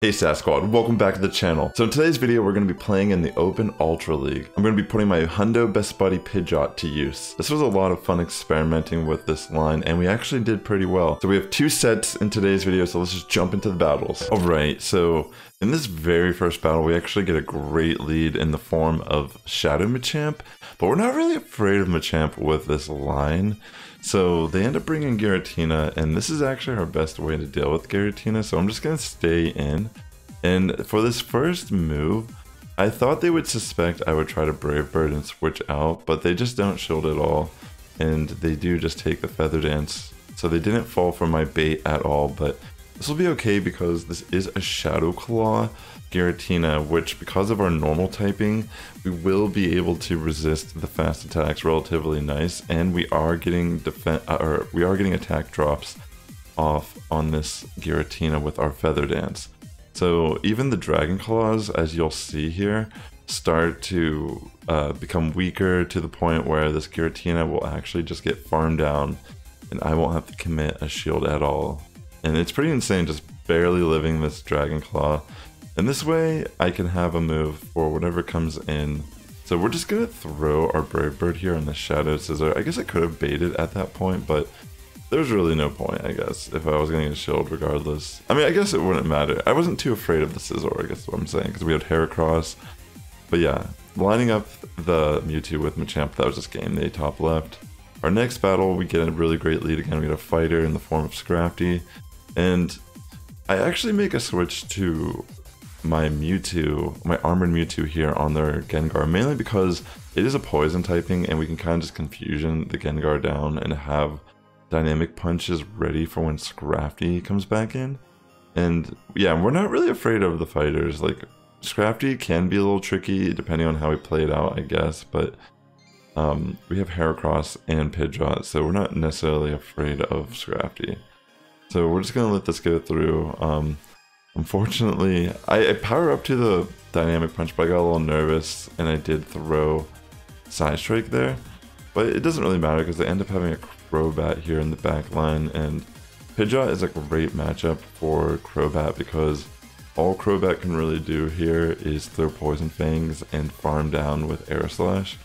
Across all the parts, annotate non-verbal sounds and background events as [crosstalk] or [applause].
Hey Sass Squad, welcome back to the channel. So in today's video, we're going to be playing in the Open Ultra League. I'm going to be putting my Hundo Best Buddy Pidgeot to use. This was a lot of fun experimenting with this line, and we actually did pretty well. So we have two sets in today's video, so let's just jump into the battles. Alright, so in this very first battle, we actually get a great lead in the form of Shadow Machamp, but we're not really afraid of Machamp with this line. So they end up bringing Giratina, and this is actually our best way to deal with Giratina, so I'm just going to stay in. And for this first move, I thought they would suspect I would try to Brave Bird and switch out, but they just don't shield at all, and they do just take the Feather Dance. So they didn't fall for my bait at all, but this will be okay because this is a Shadow Claw, Giratina, which because of our normal typing, we will be able to resist the fast attacks relatively nice, and we are getting defense uh, or we are getting attack drops off on this Giratina with our Feather Dance. So even the Dragon Claws, as you'll see here, start to uh, become weaker to the point where this Giratina will actually just get farmed down and I won't have to commit a shield at all. And it's pretty insane just barely living this Dragon Claw and this way, I can have a move for whatever comes in. So we're just gonna throw our Brave Bird here on the Shadow Scizor. I guess I could have baited at that point, but there's really no point, I guess, if I was gonna get a shield regardless. I mean, I guess it wouldn't matter. I wasn't too afraid of the Scizor, I guess what I'm saying, because we had Heracross. But yeah, lining up the Mewtwo with Machamp, that was just game day top left. Our next battle, we get a really great lead again. We get a fighter in the form of Scrafty. And I actually make a switch to my Mewtwo, my Armored Mewtwo here on their Gengar, mainly because it is a poison typing and we can kind of just confusion the Gengar down and have dynamic punches ready for when Scrafty comes back in. And yeah, we're not really afraid of the fighters. Like, Scrafty can be a little tricky depending on how we play it out, I guess, but um, we have Heracross and Pidgeot, so we're not necessarily afraid of Scrafty. So we're just to let this go through. Um, Unfortunately, I, I power up to the dynamic punch, but I got a little nervous and I did throw Psy Strike there. But it doesn't really matter because they end up having a Crobat here in the back line and Pidgeot is a great matchup for Crobat because all Crobat can really do here is throw Poison Fangs and farm down with Air Slash.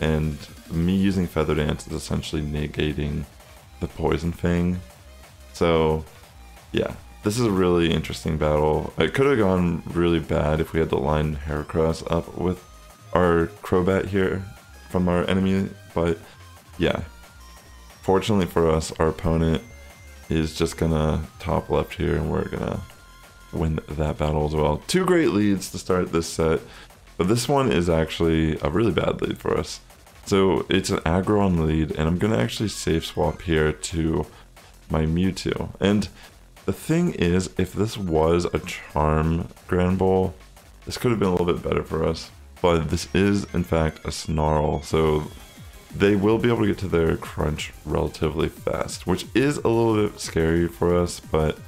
And me using Feather Dance is essentially negating the Poison Fang. So, yeah, this is a really interesting battle. It could have gone really bad if we had to line Heracross up with our Crobat here from our enemy, but yeah. Fortunately for us, our opponent is just gonna top left here and we're gonna win that battle as well. Two great leads to start this set, but this one is actually a really bad lead for us. So it's an Aggron lead, and I'm gonna actually safe swap here to my Mewtwo. And the thing is, if this was a Charm Granbull, this could have been a little bit better for us. But this is, in fact, a Snarl, so they will be able to get to their crunch relatively fast, which is a little bit scary for us, but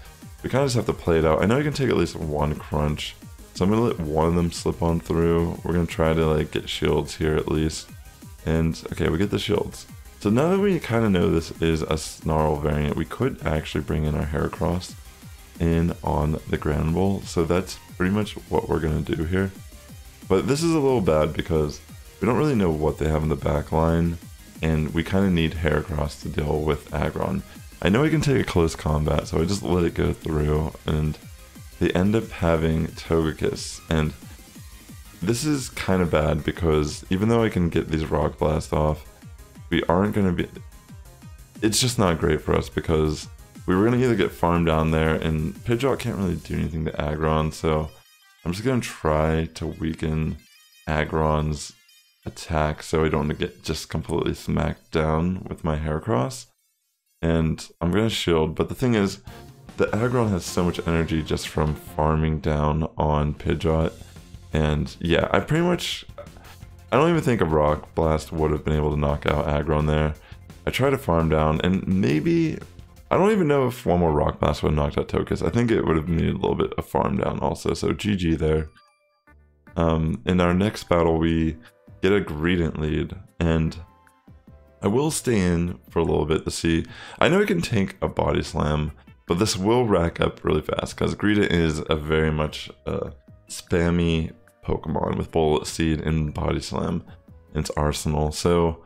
we kind of just have to play it out. I know I can take at least one crunch, so I'm going to let one of them slip on through. We're going to try to like get shields here at least. And okay, we get the shields. So now that we kind of know this is a Snarl variant, we could actually bring in our Heracross in on the Granbull. So that's pretty much what we're going to do here. But this is a little bad because we don't really know what they have in the back line, and we kind of need Heracross to deal with Aggron. I know I can take a close combat, so I just let it go through, and they end up having Togekiss, and this is kind of bad because even though I can get these Rock Blast off, we aren't going to be... It's just not great for us because we were going to either get farmed down there and Pidgeot can't really do anything to Aggron, so I'm just going to try to weaken Aggron's attack so I don't get just completely smacked down with my Heracross. And I'm going to shield, but the thing is, the Aggron has so much energy just from farming down on Pidgeot. And yeah, I pretty much I don't even think a Rock Blast would have been able to knock out Aggron there. I tried to farm down, and maybe... I don't even know if one more Rock Blast would have knocked out Togekiss. I think it would have needed a little bit of farm down also, so GG there. Um, in our next battle, we get a Greedent lead, and I will stay in for a little bit to see. I know I can tank a Body Slam, But this will rack up really fast because Greedent is a very much uh, spammy Pokemon with Bullet Seed and Body Slam in its arsenal. So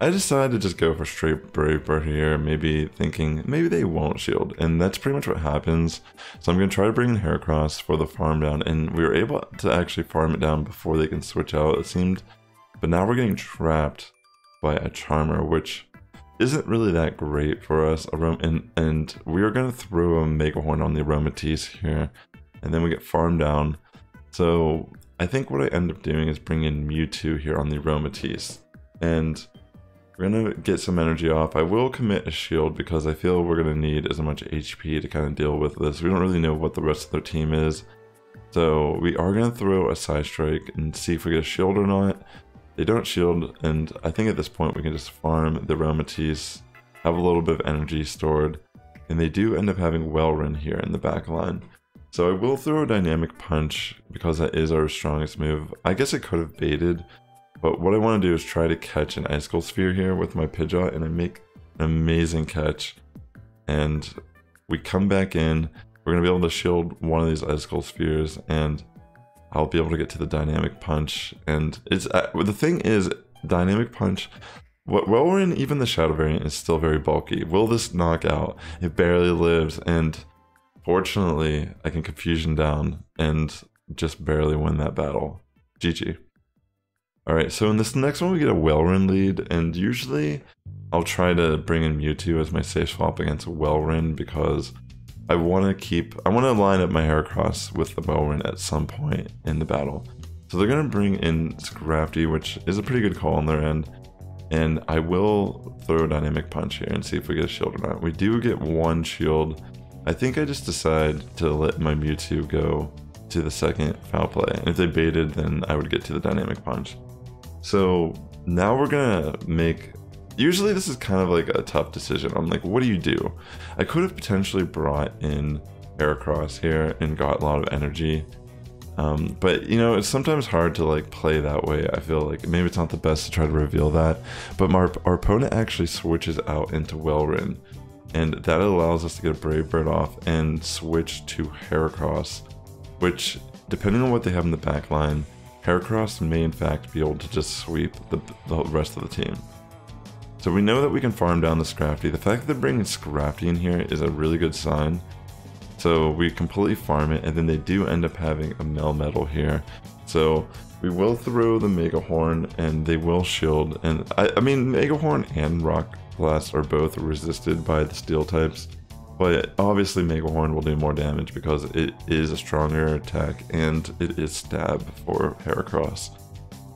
I decided to just go for straight Brave Bird here, maybe thinking maybe they won't shield. And that's pretty much what happens. So I'm going to try to bring in Heracross for the farm down. And we were able to actually farm it down before they can switch out, it seemed. But now we're getting trapped by a Charmer, which isn't really that great for us. And, and we are going to throw a Mega Horn on the Aromatisse here, and then we get farmed down. So I think what I end up doing is bring bringing Mewtwo here on the Aromatisse. And we're going to get some energy off. I will commit a shield because I feel we're going to need as much HP to kind of deal with this. We don't really know what the rest of their team is. So we are going to throw a Psy Strike and see if we get a shield or not. They don't shield, and I think at this point we can just farm the Aromatisse, have a little bit of energy stored, and they do end up having Walrein here in the back line. So I will throw a Dynamic Punch because that is our strongest move. I guess I could have baited, but what I want to do is try to catch an Icicle Sphere here with my Pidgeot, and I make an amazing catch. And we come back in, we're going to be able to shield one of these Icicle Spheres, and I'll be able to get to the dynamic punch. And it's uh, the thing is, dynamic punch. What well, we're in, even the Shadow variant, is still very bulky. Will this knock out? It barely lives, and fortunately, I can confusion down and just barely win that battle. GG. Alright, so in this next one we get a Walrein lead, and usually I'll try to bring in Mewtwo as my safe swap against Walrein because I want to keep, I want to line up my Heracross with the Walrein at some point in the battle. So they're going to bring in Scrafty, which is a pretty good call on their end. And I will throw a Dynamic Punch here and see if we get a shield or not. We do get one shield. I think I just decide to let my Mewtwo go to the second foul play. And if they baited, then I would get to the Dynamic Punch. So now we're to make usually this is kind of like a tough decision. I'm like, what do you do? I could have potentially brought in Heracross here and got a lot of energy. Um, but you know, it's sometimes hard to like play that way. I feel like maybe it's not the best to try to reveal that. But our, our opponent actually switches out into Walrein, and that allows us to get a Brave Bird off and switch to Heracross, which, depending on what they have in the back line, Heracross may in fact be able to just sweep the, the rest of the team. So we know that we can farm down the Scrafty. The fact that they're bringing Scrafty in here is a really good sign. So we completely farm it, and then they do end up having a Melmetal here. So we will throw the Mega Horn, and they will shield. And I, I mean, Mega Horn and Rock Blast are both resisted by the Steel types. But obviously Mega Horn will do more damage because it is a stronger attack and it is stab for Heracross.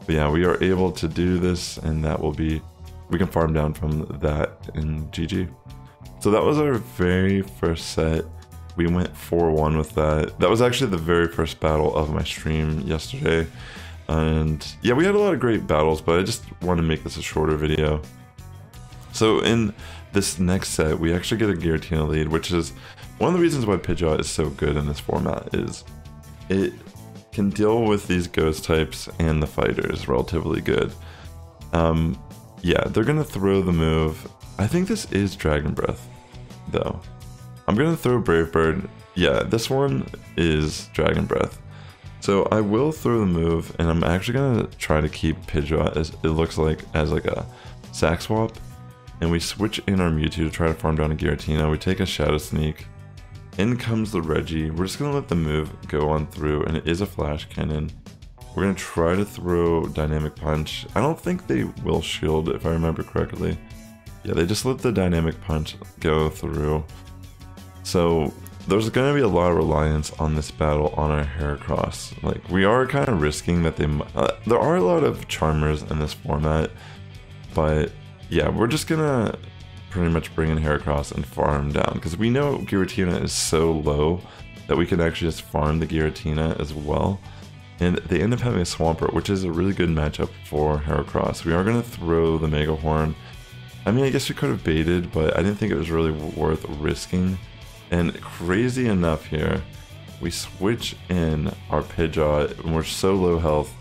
But yeah, we are able to do this and that will be we can farm down from that in GG. So that was our very first set. We went 4-1 with that. That was actually the very first battle of my stream yesterday. And yeah, we had a lot of great battles, but I just want to make this a shorter video. So in this next set, we actually get a Giratina lead, which is one of the reasons why Pidgeot is so good in this format is it can deal with these ghost types and the fighters relatively good. Um, yeah, they're gonna throw the move. I think this is Dragon Breath, though. I'm gonna throw Brave Bird. Yeah, this one is Dragon Breath. So I will throw the move, and I'm actually gonna try to keep Pidgeot as it looks like as like a sack swap. And we switch in our Mewtwo to try to farm down a Giratina. We take a Shadow Sneak. In comes the Reggie. We're just gonna let the move go on through, and it is a Flash Cannon. We're going to try to throw Dynamic Punch. I don't think they will shield, if I remember correctly. Yeah, they just let the Dynamic Punch go through. So there's going to be a lot of reliance on this battle on our Heracross. Like, we are kind of risking that they... Uh, there are a lot of Charmers in this format, but yeah, we're just to pretty much bring in Heracross and farm down, because we know Giratina is so low that we can actually just farm the Giratina as well. And they end up having a Swampert, which is a really good matchup for Heracross. We are going to throw the Mega Horn. I mean, I guess we could have baited, but I didn't think it was really worth risking. And crazy enough here, we switch in our Pidgeot, and we're so low health,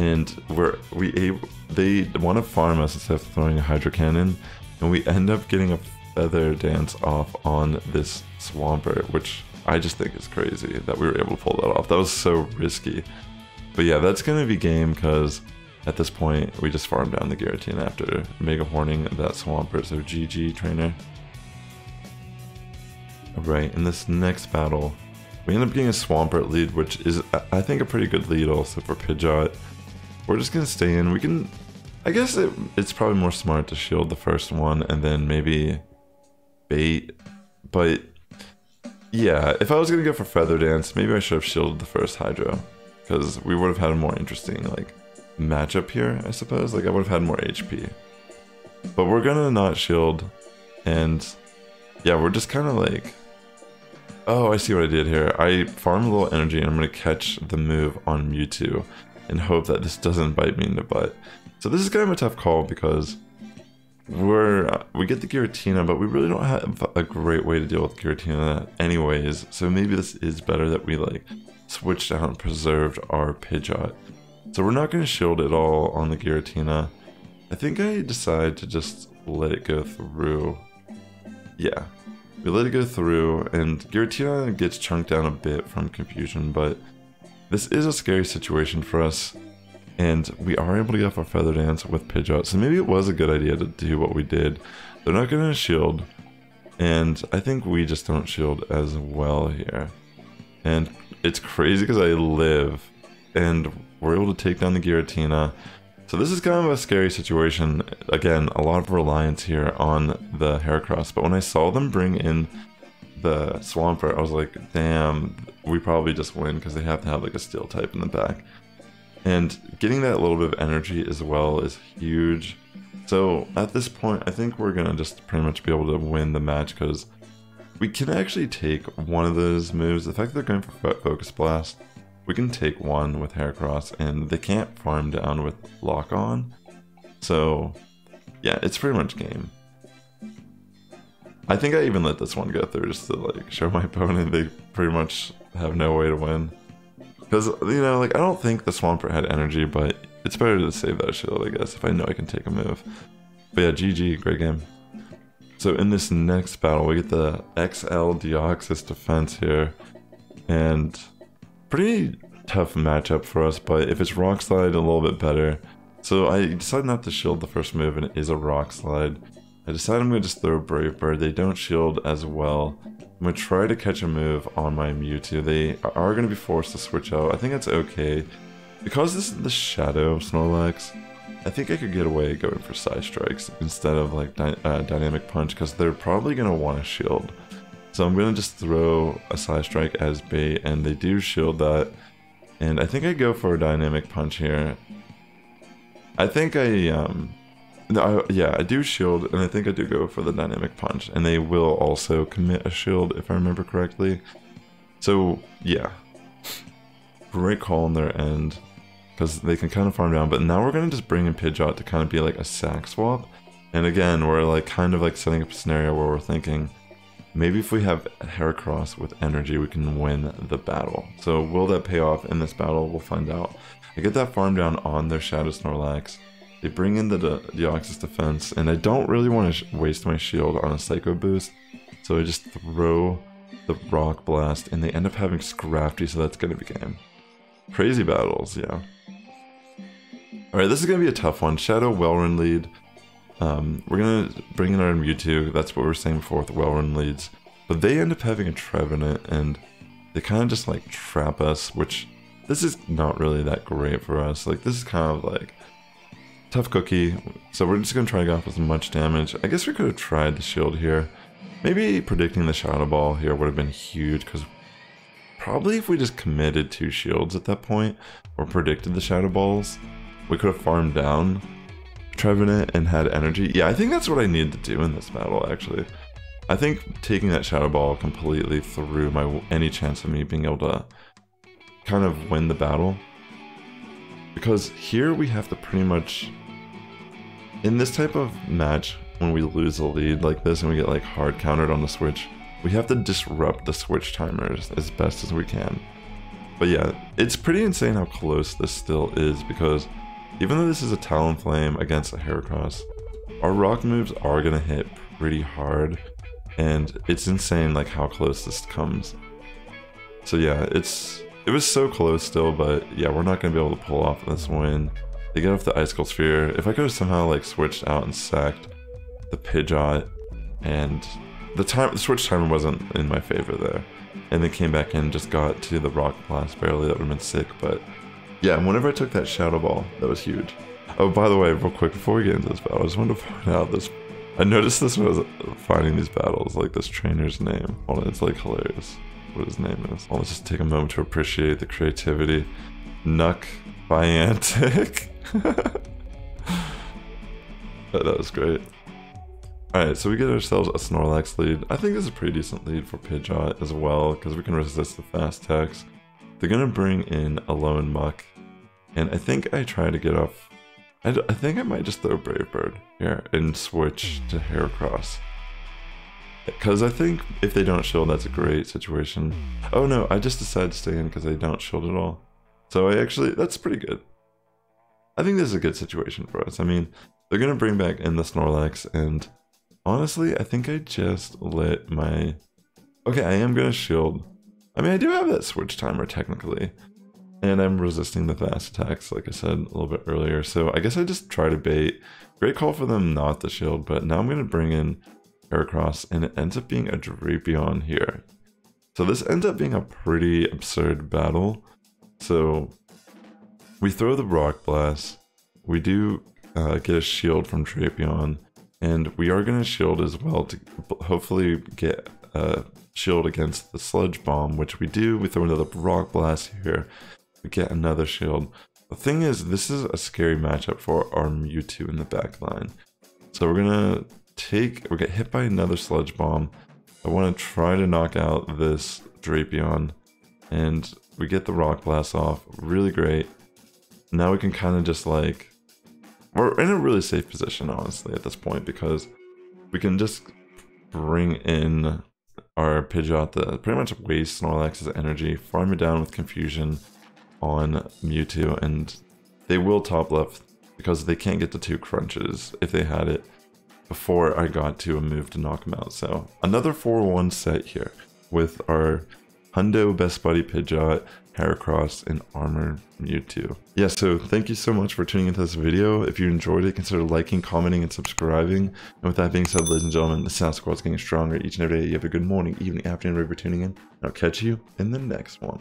and we're we they want to farm us instead of throwing a Hydro Cannon, and we end up getting a Feather Dance off on this Swampert, which I just think is crazy that we were able to pull that off. That was so risky. But yeah, that's to be game because at this point, we just farm down the Giratina after Mega Horning that Swampert, so GG, trainer. Right in this next battle, we end up getting a Swampert lead, which is, I think, a pretty good lead also for Pidgeot. We're just going to stay in. We can, I guess it, it's probably more smart to shield the first one and then maybe bait. But yeah, if I was going to go for Feather Dance, maybe I should have shielded the first Hydro. Because we would have had a more interesting, like, matchup here, I suppose. Like, I would have had more HP. But we're gonna not shield, and yeah, we're just kind of like... Oh, I see what I did here. I farm a little energy and I'm gonna catch the move on Mewtwo and hope that this doesn't bite me in the butt. So this is kind of a tough call because we're we get the Giratina, but we really don't have a great way to deal with Giratina anyways. So maybe this is better that we like switched out and preserved our Pidgeot. So we're not going to shield it all on the Giratina. I think I decide to just let it go through. Yeah, we let it go through, and Giratina gets chunked down a bit from Confusion, but this is a scary situation for us, and we are able to get off our Feather Dance with Pidgeot, so maybe it was a good idea to do what we did. They're not going to shield, and I think we just don't shield as well here. And it's crazy because I live, and we're able to take down the Giratina. So this is kind of a scary situation. Again, a lot of reliance here on the Heracross, but when I saw them bring in the Swampert, I was like, damn, we probably just win because they have to have like a steel type in the back. And getting that little bit of energy as well is huge. So at this point, I think we're gonna just pretty much be able to win the match because we can actually take one of those moves. The fact that they're going for Focus Blast we can take one with Heracross, and they can't farm down with Lock On. So, yeah, it's pretty much game. I think I even let this one go through just to like show my opponent they pretty much have no way to win. Because, you know, like I don't think the Swampert had energy, but it's better to save that shield, I guess, if I know I can take a move. But yeah, GG, great game. So in this next battle, we get the XL Deoxys defense here. And pretty tough matchup for us, but if it's Rock Slide, a little bit better. So I decided not to shield the first move, and it is a Rock Slide. I decided I'm going to just throw Brave Bird. They don't shield as well. I'm going to try to catch a move on my Mewtwo. They are going to be forced to switch out. I think that's okay. Because this is the Shadow Snorlax, I think I could get away going for Psy Strikes instead of like dy uh, Dynamic Punch because they're probably going to want to shield. So I'm going to just throw a Psy Strike as bait, and they do shield that. And I think I go for a Dynamic Punch here. I think I, um, I, yeah, I do shield, and I think I do go for the Dynamic Punch. And they will also commit a shield, if I remember correctly. So, yeah. Great call on their end, because they can kind of farm down. But now we're to just bring in Pidgeot to kind of be like a sack swap. And again, we're like kind of like setting up a scenario where we're thinking, Maybe if we have Heracross with energy, we can win the battle. So will that pay off in this battle? We'll find out. I get that farm down on their Shadow Snorlax. They bring in the, Deoxys defense, and I don't really want to waste my shield on a Psycho Boost. So I just throw the Rock Blast, and they end up having Scrafty, so that's going to be game. Crazy battles, yeah. Alright, this is going to be a tough one. Shadow Walrein lead. Um, we're gonna bring in our Mewtwo, that's what we were saying before with Walrein leads. But they end up having a Trevenant, and they kind of just like trap us, which this is not really that great for us. Like this is kind of like tough cookie. So we're just gonna try to go off as much damage. I guess we could have tried the shield here. Maybe predicting the Shadow Ball here would have been huge, because probably if we just committed two shields at that point, or predicted the Shadow Balls, we could have farmed down Trevenant and had energy. Yeah, I think that's what I needed to do in this battle, actually. I think taking that Shadow Ball completely threw my any chance of me being able to kind of win the battle. Because here we have to pretty much... In this type of match, when we lose a lead like this and we get like hard countered on the switch, we have to disrupt the switch timers as best as we can. But yeah, it's pretty insane how close this still is because even though this is a Talonflame against a Heracross, our rock moves are going to hit pretty hard. And it's insane like how close this comes. So yeah, it's it was so close still, but yeah, we're not gonna be able to pull off this win. They get off the Icicle Sphere. If I could have somehow like switched out and sacked the Pidgeot and the time the switch timer wasn't in my favor there. And then came back and just got to the Rock Blast barely, that would have been sick, but yeah, and whenever I took that Shadow Ball, that was huge. Oh, by the way, real quick, before we get into this battle, I just wanted to point out this. I noticed this when I was finding these battles, like this trainer's name. Hold on, it's like hilarious what his name is. I'll just take a moment to appreciate the creativity. Nuck Biantic. [laughs] [laughs] that, that was great. Alright, so we get ourselves a Snorlax lead. I think this is a pretty decent lead for Pidgeot as well, because we can resist the fast attacks. They're going to bring in Alolan Muk, and I think I try to get off... I, I think I might just throw Brave Bird here and switch to Heracross. Because I think if they don't shield, that's a great situation. Oh no, I just decided to stay in because they don't shield at all. So I actually, that's pretty good. I think this is a good situation for us. I mean, they're going to bring back in the Snorlax, and honestly, I think I just let my... Okay, I am going to shield. I mean, I do have that switch timer technically, and I'm resisting the fast attacks, like I said a little bit earlier. So I guess I just try to bait. Great call for them not to shield, but now I'm going to bring in Heracross, and it ends up being a Drapion here. So this ends up being a pretty absurd battle. So we throw the Rock Blast, we do uh, get a shield from Drapion, and we are going to shield as well to hopefully get a shield against the Sludge Bomb, which we do. We throw another Rock Blast here, we get another shield. The thing is, this is a scary matchup for our Mewtwo in the back line. So we're going to take, we get hit by another sludge bomb. I want to try to knock out this Drapion, and we get the rock blast off. Really great. Now we can kind of just like, we're in a really safe position, honestly, at this point, because we can just bring in our Pidgeot that pretty much waste Snorlax's energy, farm it down with Confusion on Mewtwo, and they will top left because they can't get the two crunches if they had it before I got to a move to knock him out. So another 4-1 set here with our Hundo Best Buddy Pidgeot, Heracross, and Armor Mewtwo. Yeah, so thank you so much for tuning into this video. If you enjoyed it, consider liking, commenting, and subscribing. And with that being said, ladies and gentlemen, the Sass Squad's getting stronger each and every day. You have a good morning, evening, afternoon, wherever tuning in. I'll catch you in the next one.